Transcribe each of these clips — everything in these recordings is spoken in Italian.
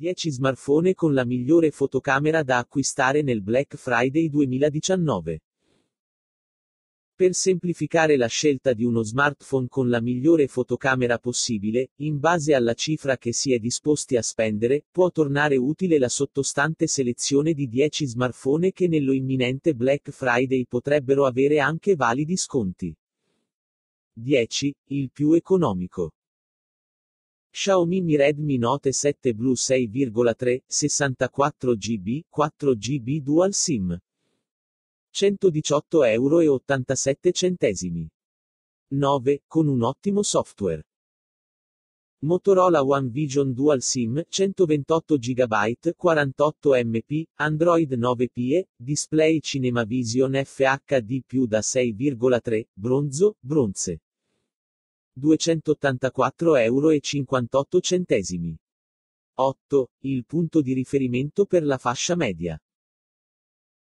10 smartphone con la migliore fotocamera da acquistare nel Black Friday 2019. Per semplificare la scelta di uno smartphone con la migliore fotocamera possibile, in base alla cifra che si è disposti a spendere, può tornare utile la sottostante selezione di 10 smartphone che nello imminente Black Friday potrebbero avere anche validi sconti. 10. Il più economico. Xiaomi Mi Redmi Note 7 Blue 6,3, 64 GB, 4 GB Dual SIM. 118,87 euro. 9. Con un ottimo software. Motorola One Vision Dual SIM, 128 GB, 48 MP, Android 9Pie, display CinemaVision FHD più da 6,3, bronzo, bronze. 284,58 euro. 8. Il punto di riferimento per la fascia media.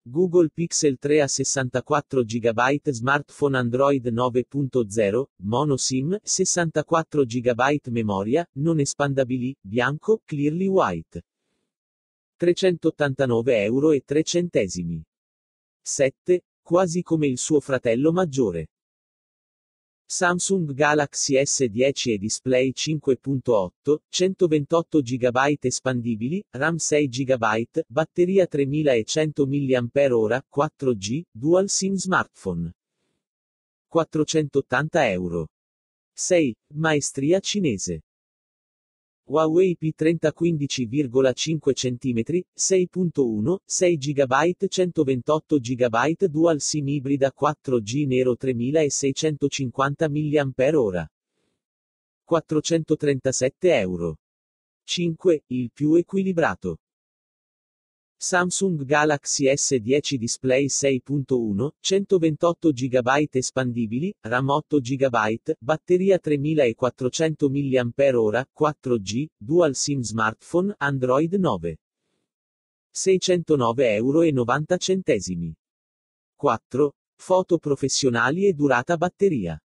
Google Pixel 3 a 64 GB Smartphone Android 9.0, Mono SIM, 64 GB memoria, non espandabili, bianco, clearly white. 389,03 euro. 7. Quasi come il suo fratello maggiore. Samsung Galaxy S10 e display 5.8, 128 GB espandibili, RAM 6 GB, batteria 3100 mAh, 4G, Dual SIM smartphone. 480 euro. 6. Maestria cinese. Huawei P30 15,5 cm, 6.1, 6 GB 128 GB Dual SIM ibrida 4G Nero 3650 mAh. 437 euro. 5. Il più equilibrato. Samsung Galaxy S10 Display 6.1, 128 GB espandibili, RAM 8 GB, batteria 3400 mAh, 4G, Dual SIM smartphone, Android 9. 609,90 euro. 4. Foto professionali e durata batteria.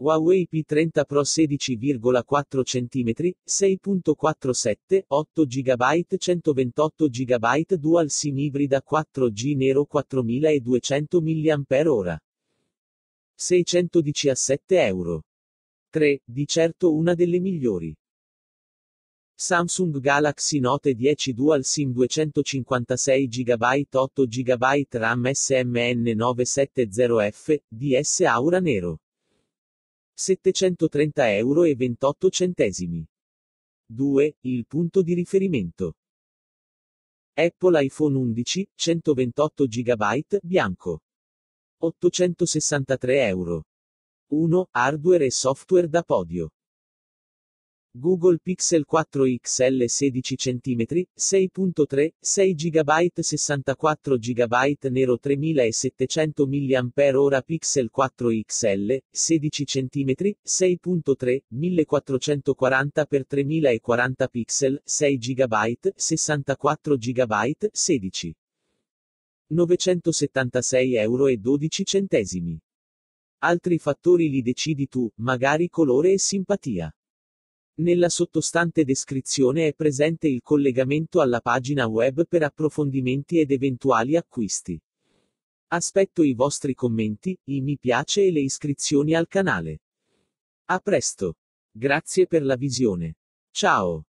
Huawei P30 Pro 16,4 cm, 6.47, 8 GB 128 GB Dual SIM ibrida 4G Nero 4200 mAh. 617 euro. 3. Di certo una delle migliori. Samsung Galaxy Note 10 Dual SIM 256 GB 8 GB RAM SMN 970F, DS Aura Nero. 730 euro e 28 centesimi. 2. Il punto di riferimento. Apple iPhone 11, 128 GB, bianco. 863 euro. 1. Hardware e software da podio. Google Pixel 4 XL 16 cm, 6.3, 6 GB 64 GB Nero 3700 mAh Pixel 4 XL, 16 cm, 6.3, 1440 x 3040 pixel, 6 GB, 64 GB, 16. 976 euro e 12 centesimi. Altri fattori li decidi tu, magari colore e simpatia. Nella sottostante descrizione è presente il collegamento alla pagina web per approfondimenti ed eventuali acquisti. Aspetto i vostri commenti, i mi piace e le iscrizioni al canale. A presto. Grazie per la visione. Ciao.